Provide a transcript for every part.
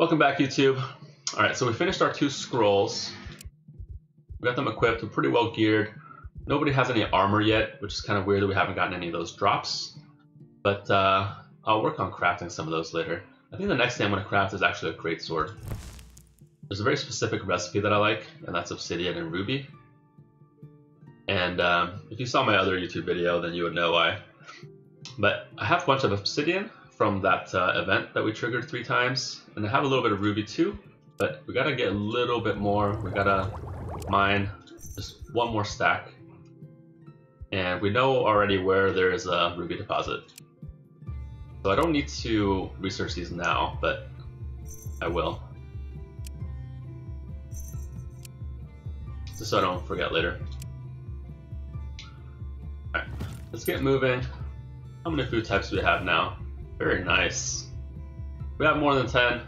Welcome back, YouTube. All right, so we finished our two scrolls. We got them equipped. We're pretty well geared. Nobody has any armor yet, which is kind of weird that we haven't gotten any of those drops. But uh, I'll work on crafting some of those later. I think the next thing I'm going to craft is actually a great sword. There's a very specific recipe that I like, and that's obsidian and ruby. And um, if you saw my other YouTube video, then you would know why. But I have a bunch of obsidian from that uh, event that we triggered three times, and I have a little bit of ruby too. But we gotta get a little bit more. We gotta mine just one more stack, and we know already where there is a ruby deposit. So I don't need to research these now, but I will. Just so I don't forget later. Alright, let's get moving. How many food types do we have now? Very nice. We have more than 10.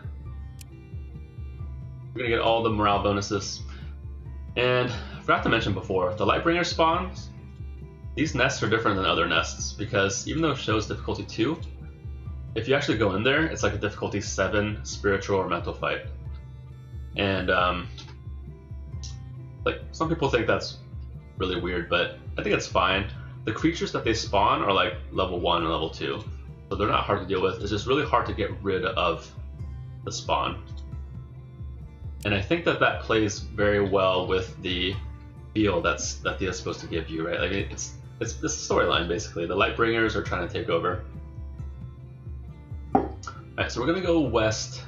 We're gonna get all the morale bonuses. And I forgot to mention before, the Lightbringer spawns, these nests are different than other nests because even though it shows difficulty 2, if you actually go in there, it's like a difficulty 7 spiritual or mental fight. And um, like some people think that's really weird, but I think it's fine. The creatures that they spawn are like level 1 and level 2, so they're not hard to deal with. It's just really hard to get rid of the spawn. And I think that that plays very well with the feel that's that the is supposed to give you, right? Like it's it's this storyline basically. The Lightbringers are trying to take over. Alright, so we're gonna go west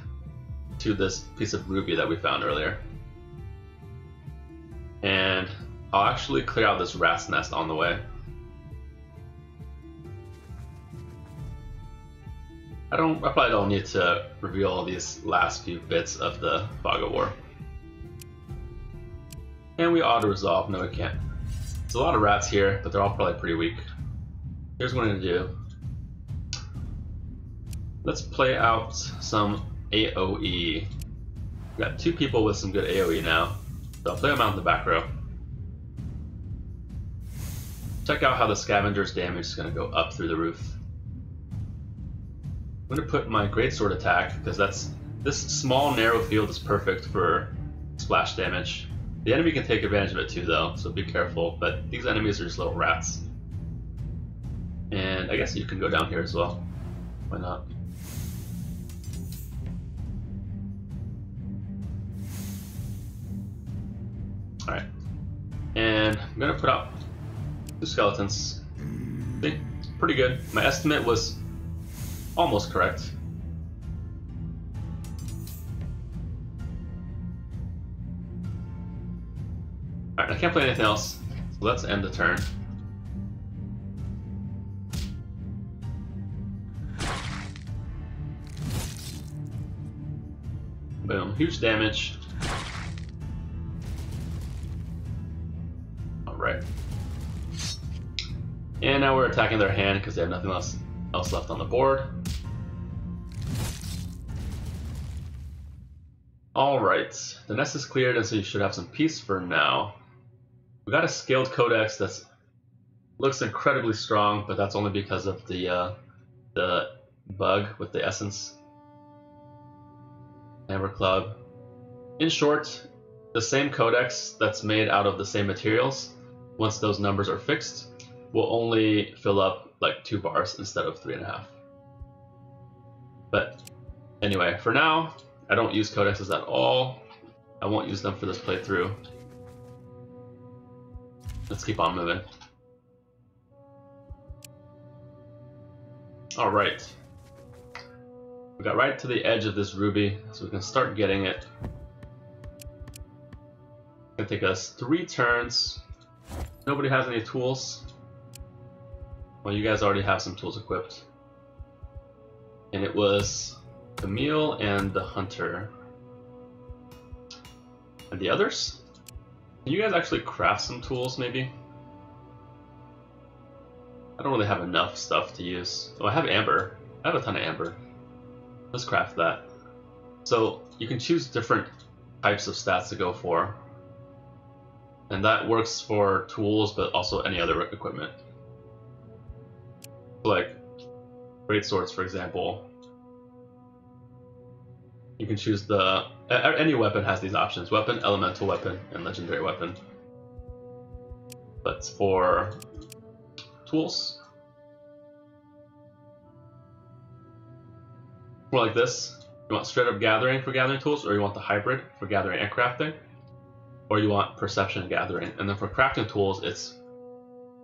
to this piece of ruby that we found earlier. And I'll actually clear out this rat's nest on the way. I don't I probably don't need to reveal all these last few bits of the Fog of War. And we auto resolve, no we can't. There's a lot of rats here, but they're all probably pretty weak. Here's what I'm gonna do. Let's play out some AoE. We got two people with some good AoE now. So I'll play them out in the back row. Check out how the scavenger's damage is going to go up through the roof. I'm to put my greatsword attack because that's this small narrow field is perfect for splash damage. The enemy can take advantage of it too though, so be careful, but these enemies are just little rats. And I guess you can go down here as well. Why not? Alright. And I'm gonna put out two skeletons. Pretty good. My estimate was almost correct. Alright, I can't play anything else. So let's end the turn. Boom. Huge damage. Alright. And now we're attacking their hand because they have nothing else, else left on the board. Alright, the nest is cleared and so you should have some peace for now. We got a scaled codex that looks incredibly strong, but that's only because of the uh, the bug with the essence. Hammer Club. In short, the same codex that's made out of the same materials, once those numbers are fixed, will only fill up like two bars instead of three and a half. But anyway, for now, I don't use codexes at all. I won't use them for this playthrough. Let's keep on moving. Alright. We got right to the edge of this ruby, so we can start getting it. It's gonna take us three turns. Nobody has any tools. Well, you guys already have some tools equipped. And it was Camille and the Hunter. And the others? Can you guys actually craft some tools, maybe? I don't really have enough stuff to use. Oh, I have amber. I have a ton of amber. Let's craft that. So you can choose different types of stats to go for. And that works for tools, but also any other equipment. Like great swords, for example. You can choose the any weapon has these options: weapon, elemental weapon, and legendary weapon. But for tools, more like this. You want straight up gathering for gathering tools, or you want the hybrid for gathering and crafting, or you want perception gathering. And then for crafting tools, it's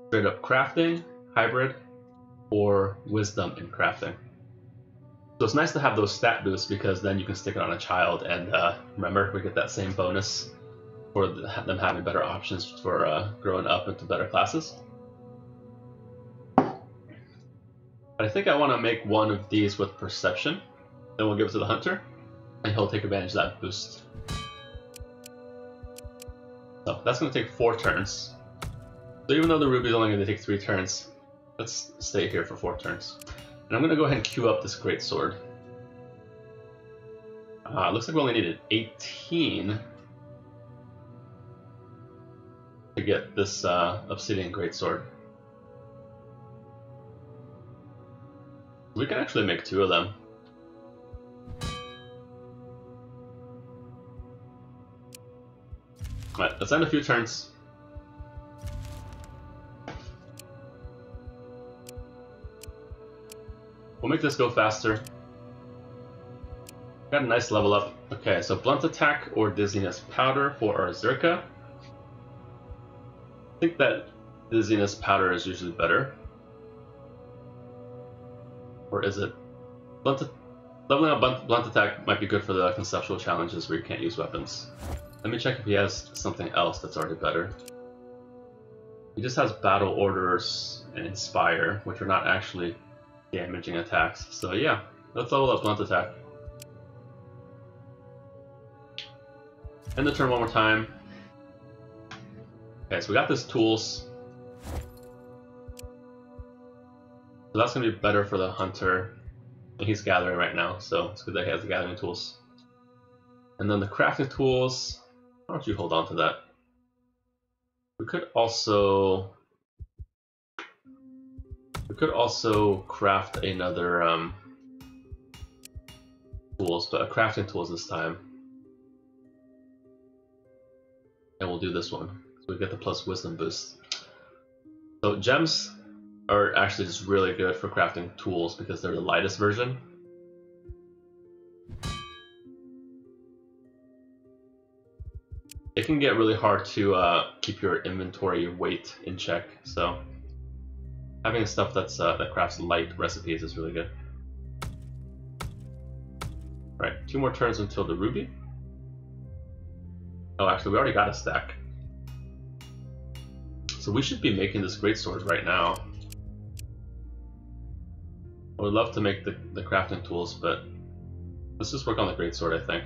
straight up crafting, hybrid, or wisdom in crafting. So it's nice to have those stat boosts because then you can stick it on a child, and uh, remember, we get that same bonus for them having better options for uh, growing up into better classes. But I think I want to make one of these with perception. Then we'll give it to the hunter, and he'll take advantage of that boost. So that's going to take four turns. So even though the Ruby's only going to take three turns, let's stay here for four turns. And I'm going to go ahead and queue up this great sword. Uh, looks like we only needed 18 to get this uh, obsidian greatsword. We can actually make two of them. Alright, let's end a few turns. We'll make this go faster. Got a nice level up. Okay, so blunt attack or dizziness powder for our Zerka. I think that dizziness powder is usually better. Or is it? Blunt, leveling up blunt, blunt attack might be good for the conceptual challenges where you can't use weapons. Let me check if he has something else that's already better. He just has battle orders and inspire, which are not actually damaging attacks. So yeah, let's level up blunt attack. End the turn one more time. Okay, so we got this tools. So that's gonna be better for the hunter. And he's gathering right now, so it's good that he has the gathering tools. And then the crafting tools, why don't you hold on to that? We could also we could also craft another um, tools, but a crafting tools this time. And we'll do this one. So we get the plus wisdom boost. So gems are actually just really good for crafting tools because they're the lightest version. It can get really hard to uh, keep your inventory weight in check, so having stuff that's uh, that crafts light recipes is really good. All right, two more turns until the ruby. Oh, actually, we already got a stack. So we should be making this great sword right now. I would love to make the, the crafting tools, but let's just work on the great sword, I think.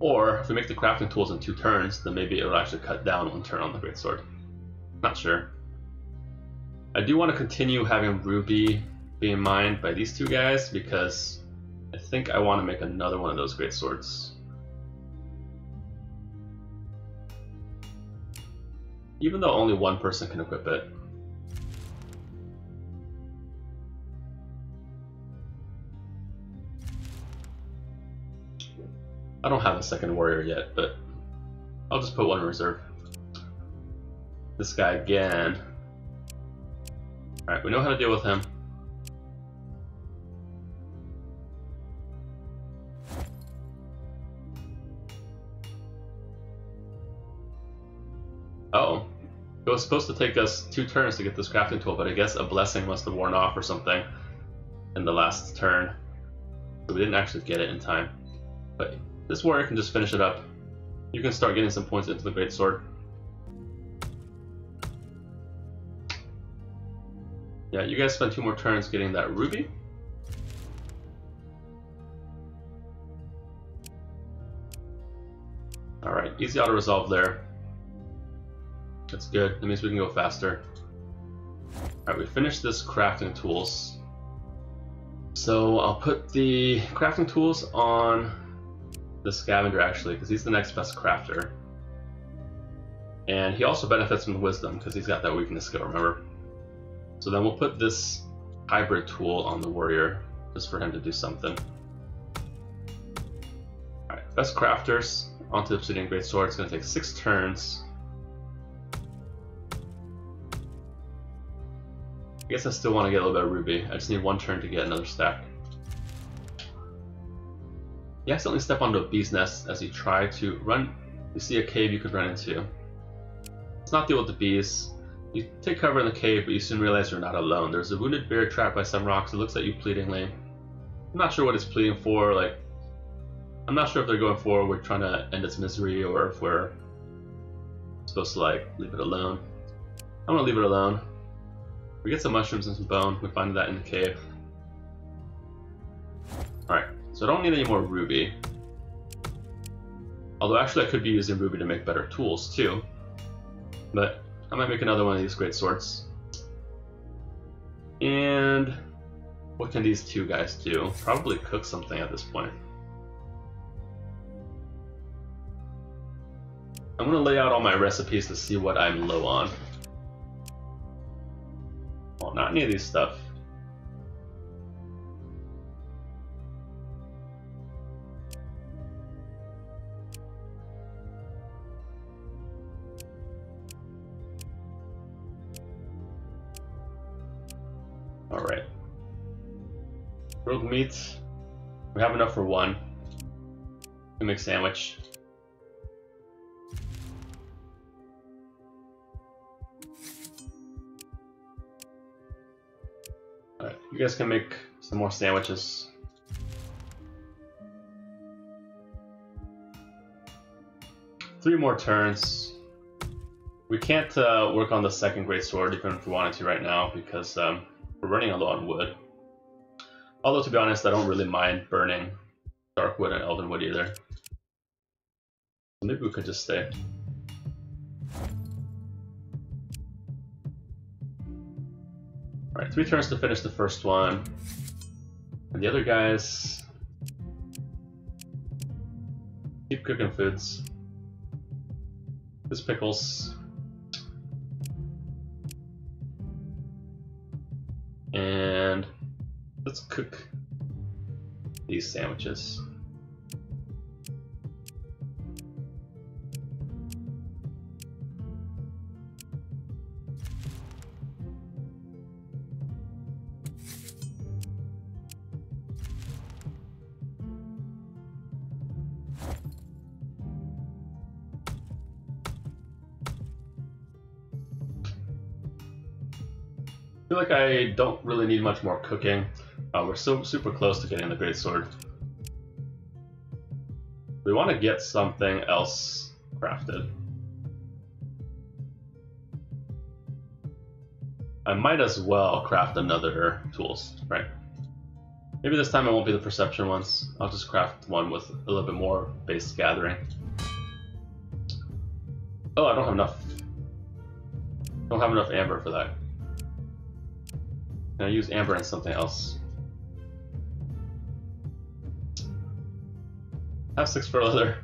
Or if we make the crafting tools in two turns, then maybe it'll actually cut down one turn on the great sword. Not sure. I do want to continue having Ruby being mined by these two guys because I think I want to make another one of those great swords. Even though only one person can equip it. I don't have a second warrior yet, but I'll just put one in reserve. This guy again. Alright, we know how to deal with him. Oh. It was supposed to take us two turns to get this crafting tool, but I guess a blessing must have worn off or something in the last turn. So we didn't actually get it in time. But this warrior can just finish it up. You can start getting some points into the great sword. Yeah, you guys spend two more turns getting that ruby. Alright, easy auto resolve there. That's good. That means we can go faster. Alright, we finished this crafting tools. So I'll put the crafting tools on the scavenger actually, because he's the next best crafter. And he also benefits from wisdom because he's got that weakness skill, remember? So then we'll put this hybrid tool on the warrior. just for him to do something. Alright, best crafters onto the Obsidian Greatsword. It's going to take six turns. I guess I still want to get a little bit of ruby. I just need one turn to get another stack. You accidentally step onto a bee's nest as you try to run. You see a cave you could run into. Let's not deal with the bees. You take cover in the cave, but you soon realize you're not alone. There's a wounded bear trapped by some rocks. It looks at you pleadingly. I'm not sure what it's pleading for. Like, I'm not sure if they're going for we're trying to end its misery or if we're supposed to like leave it alone. I'm gonna leave it alone. We get some mushrooms and some bone. We find that in the cave. Alright, so I don't need any more ruby. Although actually I could be using ruby to make better tools too. But I might make another one of these great swords. And what can these two guys do? Probably cook something at this point. I'm gonna lay out all my recipes to see what I'm low on. Well, not any of these stuff. Grilled meat. We have enough for one. We make sandwich. Alright, you guys can make some more sandwiches. Three more turns. We can't uh, work on the second great sword even if we wanted to right now because um, we're running a low on wood. Although to be honest, I don't really mind burning dark wood and elven wood either. Maybe we could just stay. Alright, three turns to finish the first one. And the other guys... Keep cooking foods. This pickles. And let's cook these sandwiches. I feel like I don't really need much more cooking. Uh, we're so super close to getting the great sword. We want to get something else crafted. I might as well craft another tools, right? Maybe this time it won't be the perception ones. I'll just craft one with a little bit more base gathering. Oh, I don't have enough. Don't have enough amber for that. Can I use amber and something else? Have six for leather.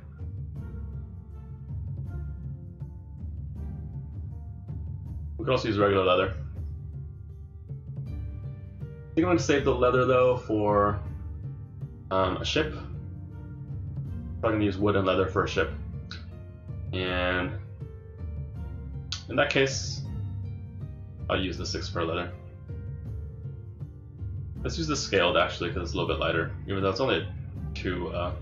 We can also use regular leather. I think I'm going to save the leather though for um, a ship. Probably going to use wood and leather for a ship. And in that case, I'll use the six fur leather. Let's use the scaled actually because it's a little bit lighter, even though it's only two uh,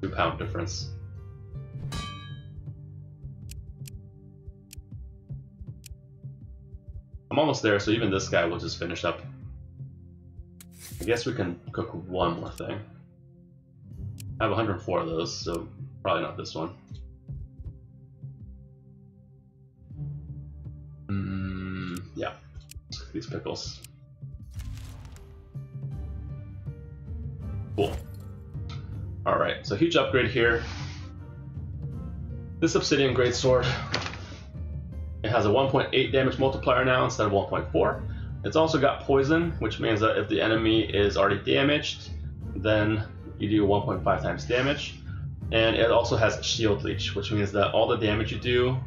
two pound difference. I'm almost there, so even this guy will just finish up. I guess we can cook one more thing. I have 104 of those, so probably not this one. Mm, yeah, these pickles. Cool. Alright, so huge upgrade here. This Obsidian Greatsword, it has a 1.8 damage multiplier now instead of 1.4. It's also got poison, which means that if the enemy is already damaged, then you do 1.5 times damage. And it also has shield leech, which means that all the damage you do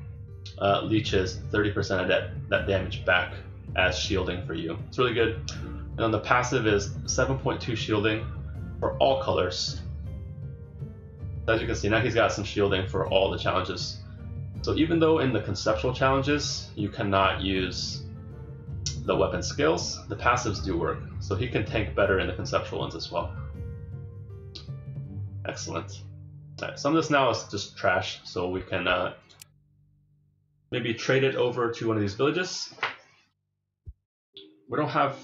uh, leeches 30% of that, that damage back as shielding for you. It's really good. And then the passive is 7.2 shielding for all colors. As you can see, now he's got some shielding for all the challenges. So even though in the conceptual challenges you cannot use the weapon skills, the passives do work. So he can tank better in the conceptual ones as well. Excellent. Right, some of this now is just trash, so we can uh, maybe trade it over to one of these villages. We don't have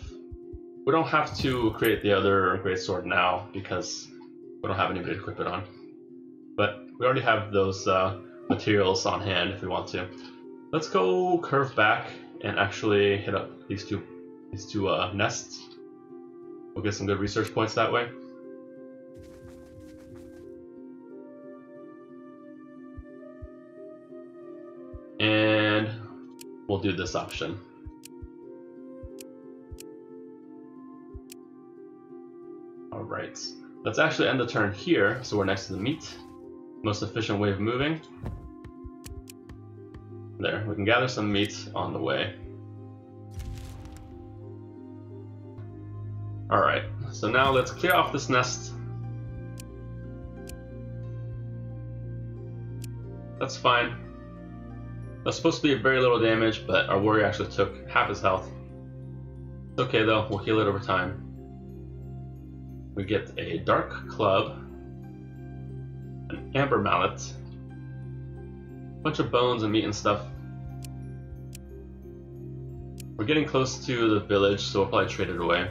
we don't have to create the other great sword now because we don't have anybody to equip it on. But we already have those uh, materials on hand if we want to. Let's go curve back and actually hit up these two these two uh, nests. We'll get some good research points that way. And we'll do this option. Alright, let's actually end the turn here, so we're next to the meat. Most efficient way of moving. There, we can gather some meat on the way. Alright, so now let's clear off this nest. That's fine. That's supposed to be a very little damage, but our warrior actually took half his health. It's okay though, we'll heal it over time. We get a dark club, amber mallet, a bunch of bones and meat and stuff. We're getting close to the village, so we'll probably trade it away.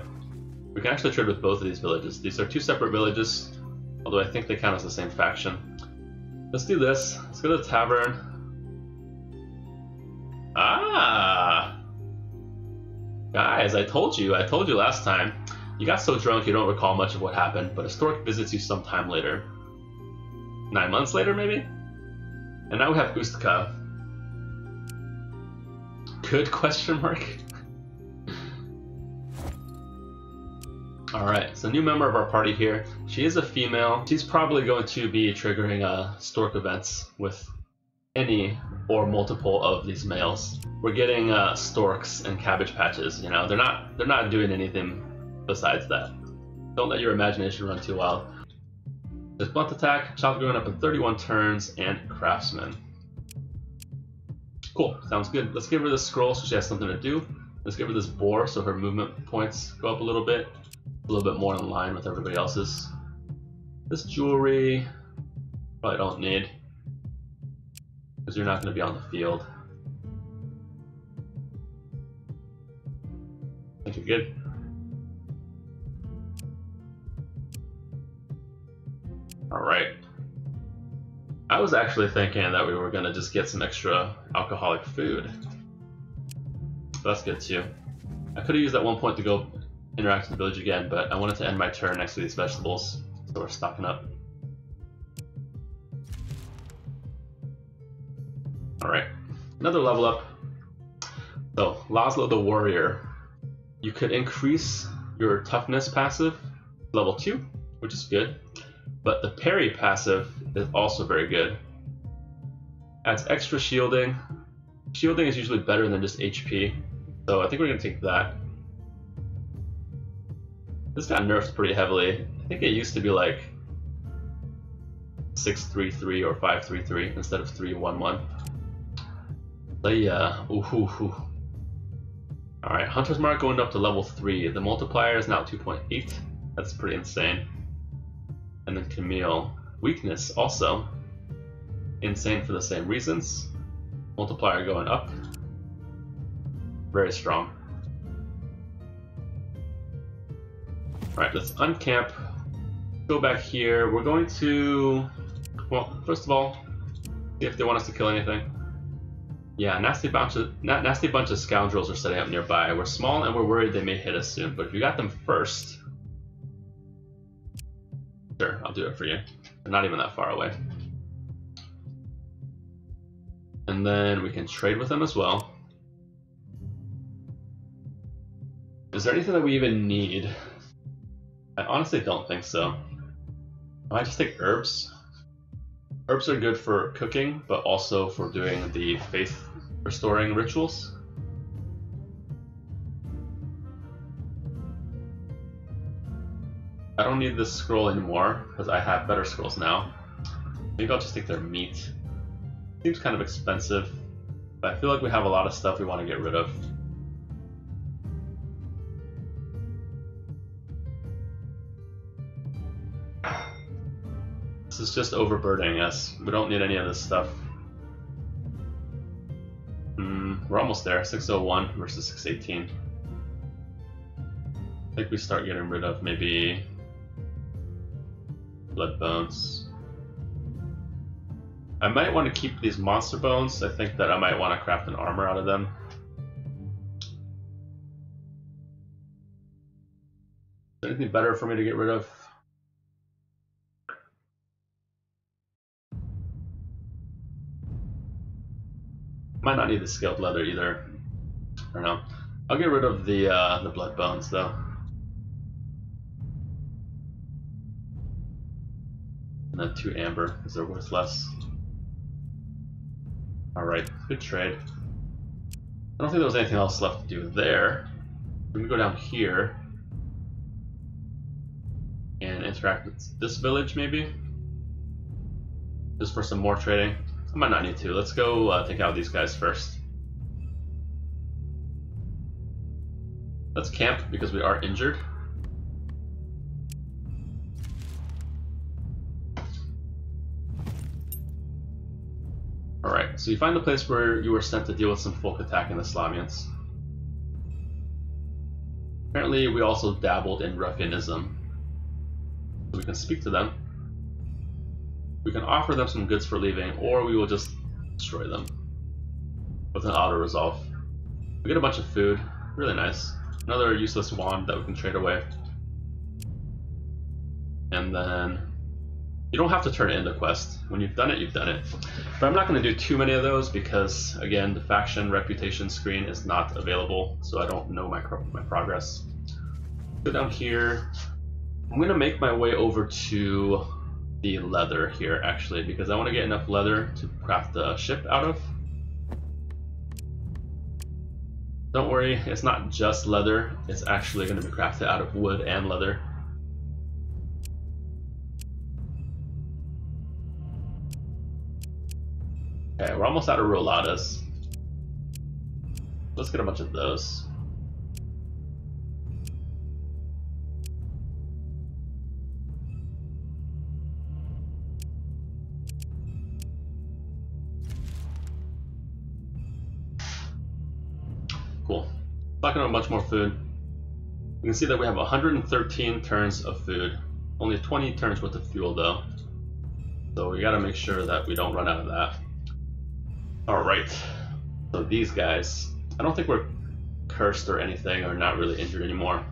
We can actually trade with both of these villages. These are two separate villages, although I think they count as the same faction. Let's do this. Let's go to the tavern. Ah! Guys, I told you, I told you last time. You got so drunk you don't recall much of what happened, but a stork visits you sometime later. Nine months later, maybe? And now we have Ustka. Good question mark? Alright, so new member of our party here. She is a female. She's probably going to be triggering uh, stork events with any or multiple of these males. We're getting uh, storks and cabbage patches. You know, they're not they're not doing anything besides that. Don't let your imagination run too wild. There's blunt attack, going up in 31 turns, and craftsman. Cool, sounds good. Let's give her this scroll so she has something to do. Let's give her this boar so her movement points go up a little bit, a little bit more in line with everybody else's. This jewelry, probably don't need because you're not going to be on the field. I think you're good. All right. I was actually thinking that we were to just get some extra alcoholic food. that's good too. I could have used that one point to go interact with the village again, but I wanted to end my turn next to these vegetables, so we're stocking up. Alright, another level up. So, Laszlo the Warrior. You could increase your toughness passive level 2, which is good. But the parry passive is also very good. Adds extra shielding. Shielding is usually better than just HP, so I think we're going to take that. This got nerfed pretty heavily. I think it used to be like 633 or 533 instead of 311. Leia. Ooh, ooh, ooh. Alright, Hunter's Mark going up to level 3. The multiplier is now 2.8. That's pretty insane. And then Camille. Weakness also. Insane for the same reasons. Multiplier going up. Very strong. Alright, let's uncamp. Go back here. We're going to... Well, first of all, see if they want us to kill anything. Yeah, nasty bunch of nasty bunch of scoundrels are setting up nearby. We're small and we're worried they may hit us soon, but if you got them first, do it for you. They're not even that far away. And then we can trade with them as well. Is there anything that we even need? I honestly don't think so. I just take herbs. Herbs are good for cooking, but also for doing the faith restoring rituals. I don't need this scroll anymore because I have better scrolls now. Maybe I'll just take their meat. Seems kind of expensive, but I feel like we have a lot of stuff we want to get rid of. This is just overburdening us. We don't need any of this stuff. Mm, we're almost there. 601 versus 618. I think we start getting rid of maybe blood bones. I might want to keep these monster bones. I think that I might want to craft an armor out of them. Anything better for me to get rid of? Might not need the scaled leather either. I don't know. I'll get rid of the uh, the blood bones though. And then two amber because they're worth less. Alright, good trade. I don't think there was anything else left to do there. Me go down here and interact with this village maybe. Just for some more trading. I might not need to. Let's go uh, take out these guys first. Let's camp because we are injured. So you find the place where you were sent to deal with some folk attacking the Slavians. Apparently, we also dabbled in ruffianism. We can speak to them we can offer them some goods for leaving, or we will just destroy them with an auto resolve. We get a bunch of food, really nice. Another useless wand that we can trade away. And then you don't have to turn it into a quest. When you've done it, you've done it. But I'm not going to do too many of those because, again, the faction reputation screen is not available, so I don't know my, my progress. Go down here. I'm going to make my way over to the leather here actually because I want to get enough leather to craft the ship out of. Don't worry, it's not just leather, it's actually going to be crafted out of wood and leather. Okay, we're almost out of rouladas. Let's get a bunch of those. Cool. Stocking on much more food. You can see that we have 113 turns of food. Only 20 turns worth of fuel though. So we gotta make sure that we don't run out of that. Alright. So these guys, I don't think we're cursed or anything or not really injured anymore.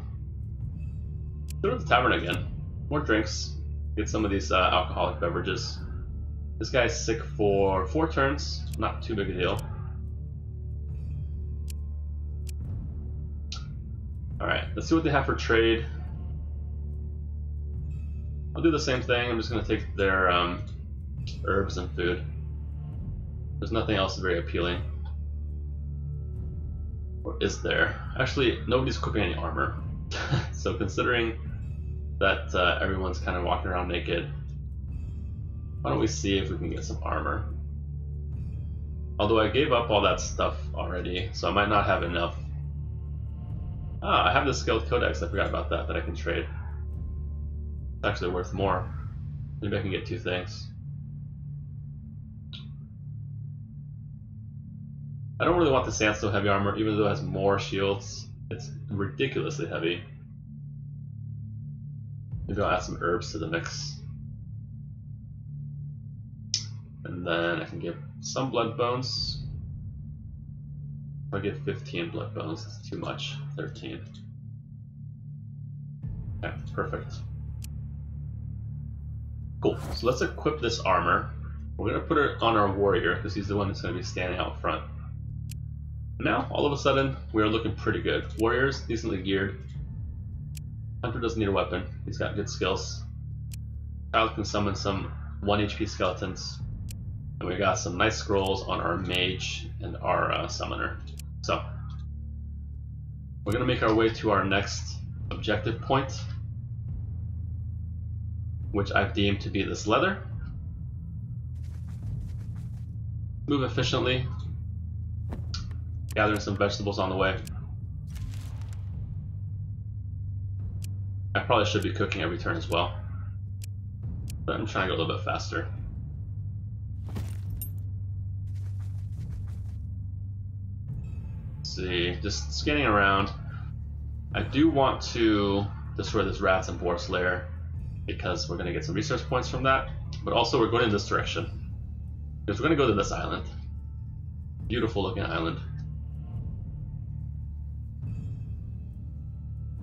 Go to the tavern again. More drinks. Get some of these uh, alcoholic beverages. This guy's sick for four turns. Not too big a deal. Alright, let's see what they have for trade. I'll do the same thing. I'm just going to take their um, herbs and food. There's nothing else very appealing. Or is there? Actually, nobody's equipping any armor. so considering that uh, everyone's kind of walking around naked, why don't we see if we can get some armor? Although I gave up all that stuff already, so I might not have enough Ah, I have the scaled codex. I forgot about that, that I can trade. It's actually worth more. Maybe I can get two things. I don't really want the sandstone heavy armor, even though it has more shields. It's ridiculously heavy. Maybe I'll add some herbs to the mix. And then I can get some blood bones. If I get 15 blood bones, it's too much. 13. Okay, perfect. Cool. So let's equip this armor. We're going to put it on our warrior because he's the one that's to be standing out front. Now, all of a sudden, we are looking pretty good. Warrior's decently geared. Hunter doesn't need a weapon. He's got good skills. Child can summon some 1 HP skeletons. And we got some nice scrolls on our mage and our uh, summoner. So, we're going to make our way to our next objective point. which I've deemed to be this leather. Move efficiently, gathering some vegetables on the way. I probably should be cooking every turn as well. But I'm trying to go a little bit faster. Let's see, just scanning around. I do want to destroy this rats and boars lair because we're going to get some research points from that. But also we're going in this direction. Because we're going to go to this island. Beautiful looking island.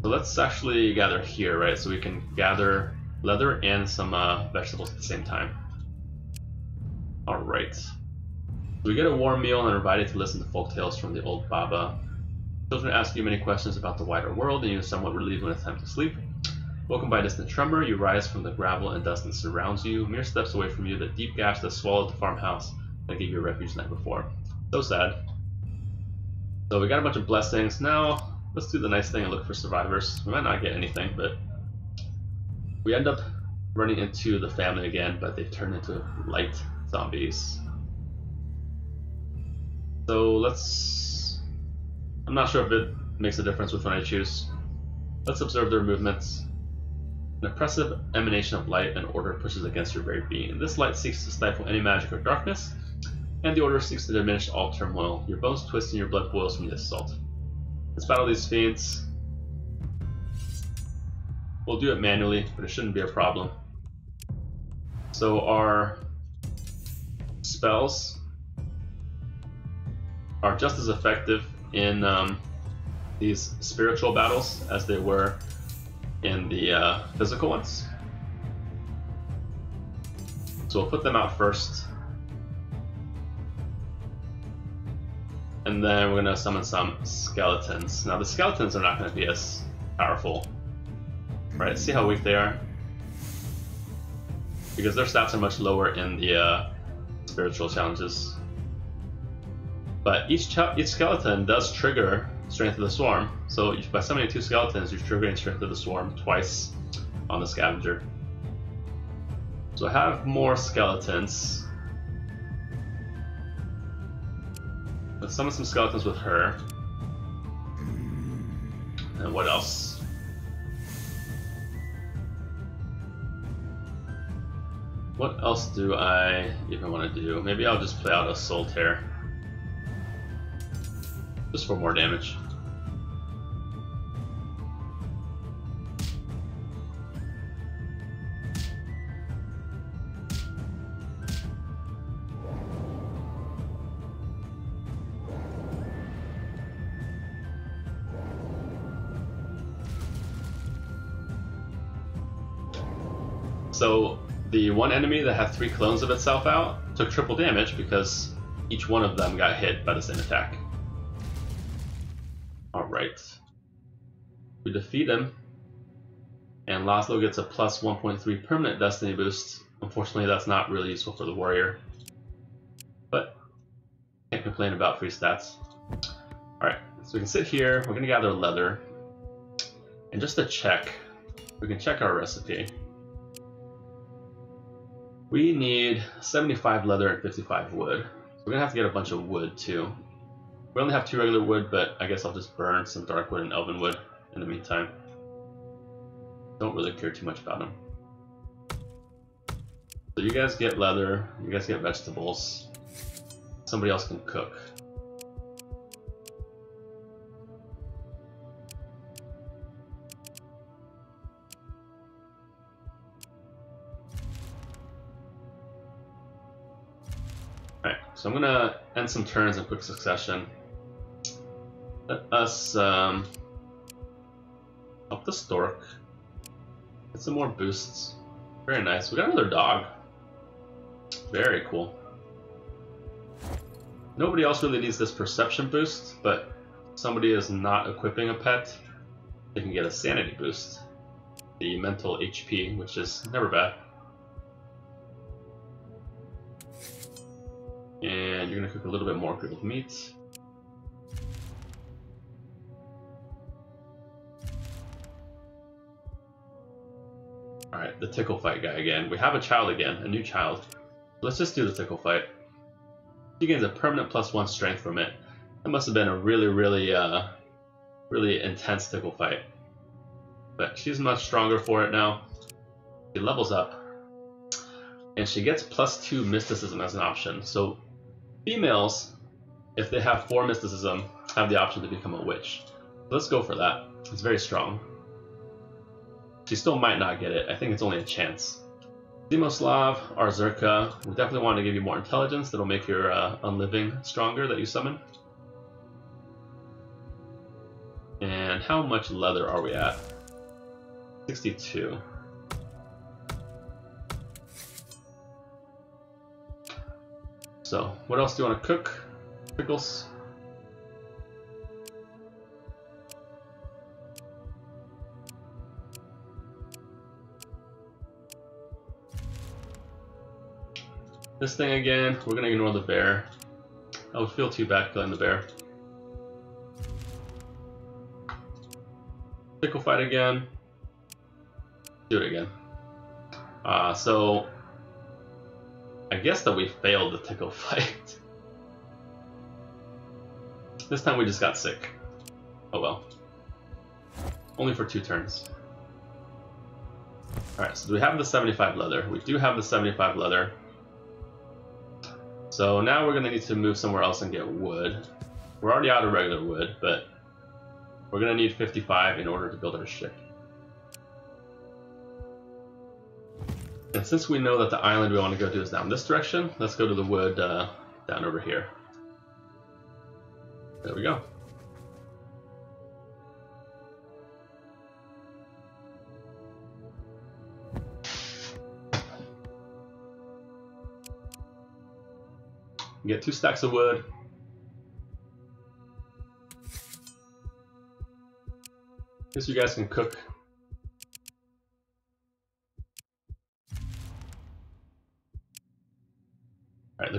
So let's actually gather here, right? So we can gather leather and some uh, vegetables at the same time. Alright. We get a warm meal and are invited to listen to folk tales from the old Baba. Children ask you many questions about the wider world and you're somewhat relieved when it's time to sleep. Woken by a distant tremor, you rise from the gravel and dust that surrounds you. Mere steps away from you, the deep gash that swallowed the farmhouse that gave you refuge the night before. So sad. So we got a bunch of blessings. Now let's do the nice thing and look for survivors. We might not get anything, but we end up running into the family again, but they've turned into light zombies. So let's. I'm not sure if it makes a difference which one I choose. Let's observe their movements. An oppressive emanation of light and order pushes against your very being. This light seeks to stifle any magic or darkness, and the order seeks to diminish all turmoil. Your bones twist and your blood boils from the assault. Let's battle these fiends. We'll do it manually, but it shouldn't be a problem. So our spells are just as effective in um, these spiritual battles as they were in the uh, physical ones. So we'll put them out first. And then we're going to summon some skeletons. Now the skeletons are not going to be as powerful. Right, see how weak they are? Because their stats are much lower in the uh, spiritual challenges. But each, each skeleton does trigger Strength of the Swarm. So by summoning two skeletons, you're triggering Strength of the Swarm twice on the Scavenger. So have more skeletons. Let's summon some skeletons with her. And what else? What else do I even want to do? Maybe I'll just play out a Soul Tear. Just for more damage. One enemy that had three clones of itself out took triple damage because each one of them got hit by the same attack. Alright. We defeat him, and Laszlo gets a plus 1.3 permanent destiny boost. Unfortunately, that's not really useful for the warrior. But, can't complain about free stats. Alright, so we can sit here, we're going to gather leather. And just to check, we can check our recipe. We need 75 leather and 55 wood. We're to have to get a bunch of wood too. We only have two regular wood, but I guess I'll just burn some dark wood and elven wood in the meantime. Don't really care too much about them. So you guys get leather, you guys get vegetables. Somebody else can cook. So I'm gonna end some turns in quick succession. Let us um, up the stork. Get some more boosts. Very nice. We got another dog. Very cool. Nobody else really needs this perception boost, but somebody is not equipping a pet, they can get a sanity boost. The mental HP, which is never bad. And you're gonna cook a little bit more grilled meat. Alright, the tickle fight guy again. We have a child again, a new child. Let's just do the tickle fight. She gains a permanent plus one strength from it. That must have been a really, really, uh, really intense tickle fight. But she's much stronger for it now. She levels up. And she gets plus two mysticism as an option. So females, if they have four mysticism, have the option to become a witch. Let's go for that. It's very strong. She still might not get it. I think it's only a chance. Demoslav, Arzurka, we definitely want to give you more intelligence. That'll make your uh, unliving stronger that you summon. And how much leather are we at? 62. So, what else do you want to cook? Pickles? This thing again, we're gonna ignore the bear. I would feel too bad killing the bear. Pickle fight again. Do it again. Uh, so, I guess that we failed the tickle fight. this time we just got sick. Oh well. Only for two turns. Alright, so do we have the 75 leather? We do have the 75 leather. So now we're going to need to move somewhere else and get wood. We're already out of regular wood, but we're going to need 55 in order to build our ship. And since we know that the island we want to go to is down this direction, let's go to the wood uh, down over here. There we go. Get two stacks of wood. Guess you guys can cook.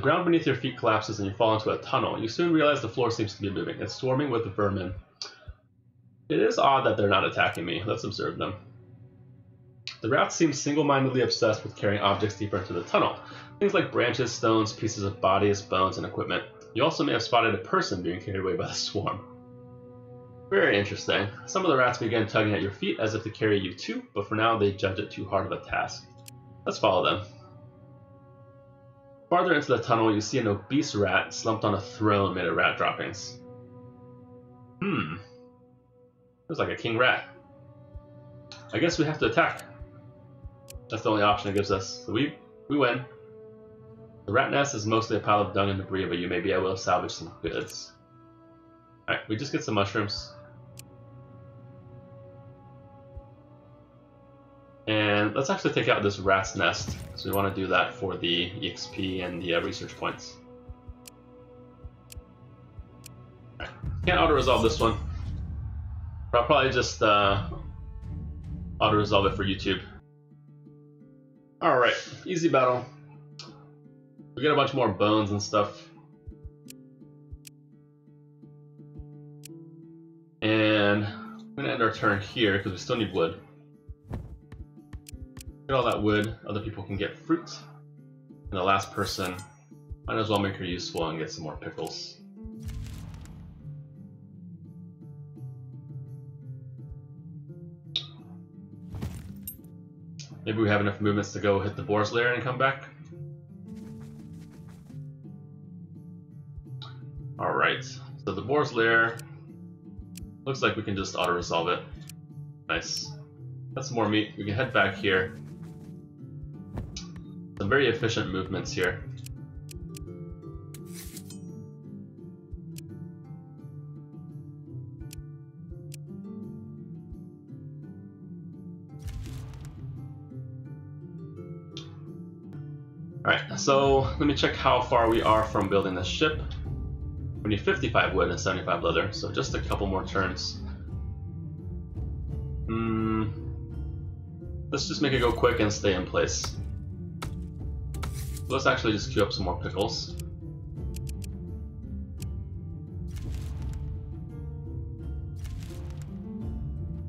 Ground beneath your feet collapses and you fall into a tunnel. You soon realize the floor seems to be moving. It's swarming with vermin. It is odd that they're not attacking me. Let's observe them. The rats seem single-mindedly obsessed with carrying objects deeper into the tunnel. Things like branches, stones, pieces of bodies, bones, and equipment. You also may have spotted a person being carried away by the swarm. Very interesting. Some of the rats begin tugging at your feet as if to carry you too, but for now they judge it too hard of a task. Let's follow them. Farther into the tunnel, you see an obese rat slumped on a throne made of rat droppings. Hmm. Looks like a king rat. I guess we have to attack. That's the only option it gives us. So we we win. The rat nest is mostly a pile of dung and debris, but you may be able to salvage some goods. Alright, we just get some mushrooms. And let's actually take out this rat's nest, because we want to do that for the EXP and the uh, research points. Can't auto-resolve this one. I'll probably just uh, auto-resolve it for YouTube. Alright, easy battle. We get a bunch more bones and stuff. And I'm gonna end our turn here because we still need wood. Get all that wood, other people can get fruit. And the last person, might as well make her useful and get some more pickles. Maybe we have enough movements to go hit the boar's lair and come back. Alright, so the boar's lair looks like we can just auto-resolve it. Nice. That's more meat. We can head back here. Very efficient movements here. Alright, so let me check how far we are from building the ship. We need 55 wood and 75 leather, so just a couple more turns. Hmm. Let's just make it go quick and stay in place. Let's actually just queue up some more pickles.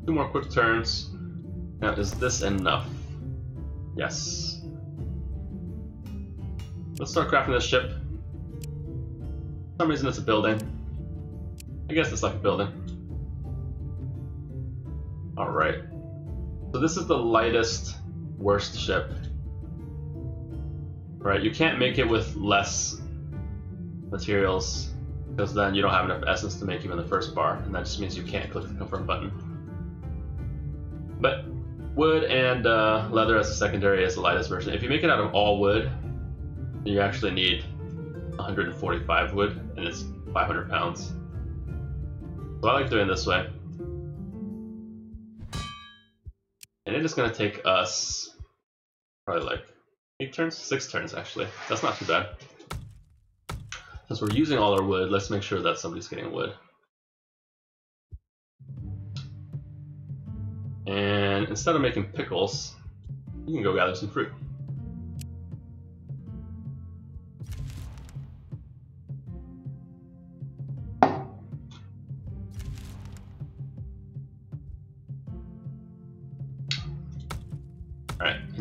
Two more quick turns. Now, is this enough? Yes. Let's start crafting this ship. For some reason it's a building. I guess it's like a building. Alright. So this is the lightest, worst ship. Right, you can't make it with less materials because then you don't have enough essence to make even the first bar, and that just means you can't click the confirm button. But wood and uh, leather as a secondary is the lightest version. If you make it out of all wood, you actually need 145 wood, and it's 500 pounds. So I like doing this way. And it is going to take us probably like eight turns, six turns actually. That's not too bad. Since we're using all our wood, let's make sure that somebody's getting wood. And instead of making pickles, you can go gather some fruit.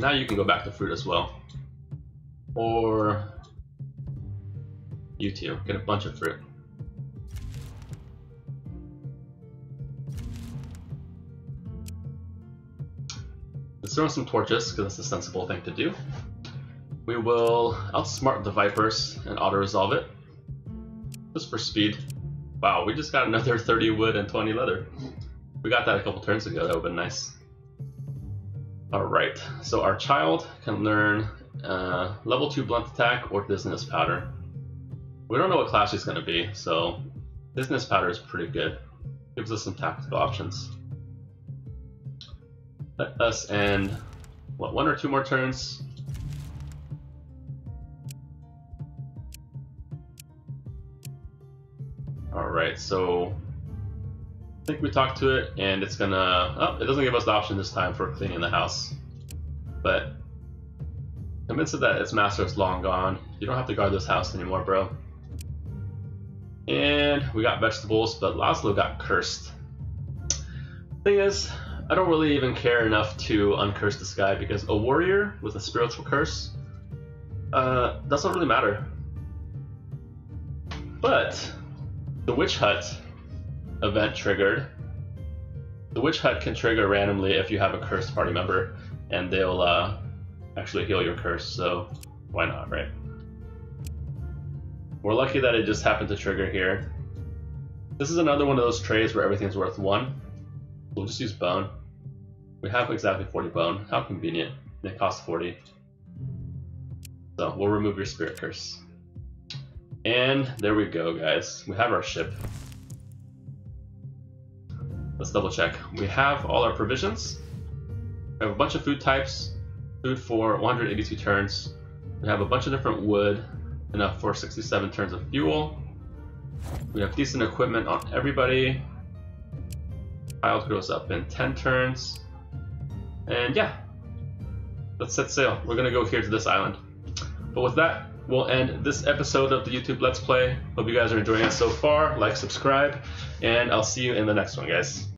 Now you can go back to fruit as well. Or you too, get a bunch of fruit. Let's throw some torches, because that's a sensible thing to do. We will outsmart the Vipers and auto-resolve it. Just for speed. Wow, we just got another 30 wood and 20 leather. We got that a couple turns ago, that would have been nice. Alright, so our child can learn uh, level 2 blunt attack or dizziness powder. We don't know what class she's going to be, so dizziness powder is pretty good. Gives us some tactical options. Let us end, what, one or two more turns? Alright, so I think we talked to it, and it's gonna. Oh, it doesn't give us the option this time for cleaning the house. But convinced that its master is long gone. You don't have to guard this house anymore, bro. And we got vegetables, but Laszlo got cursed. Thing is, I don't really even care enough to uncurse this guy because a warrior with a spiritual curse uh, doesn't really matter. But the witch hut event triggered. The witch hut can trigger randomly if you have a cursed party member, and they'll uh, actually heal your curse. So why not, right? We're lucky that it just happened to trigger here. This is another one of those trays where everything's worth one. We'll just use bone. We have exactly 40 bone. How convenient. It costs 40. So we'll remove your spirit curse. And there we go, guys. We have our ship. Let's double check. We have all our provisions. We have a bunch of food types. Food for 182 turns. We have a bunch of different wood enough for 67 turns of fuel. We have decent equipment on everybody. Child grows up in 10 turns. And yeah, let's set sail. We're gonna go here to this island. But with that, we'll end this episode of the YouTube Let's Play. Hope you guys are enjoying it so far. Like, subscribe, and I'll see you in the next one, guys.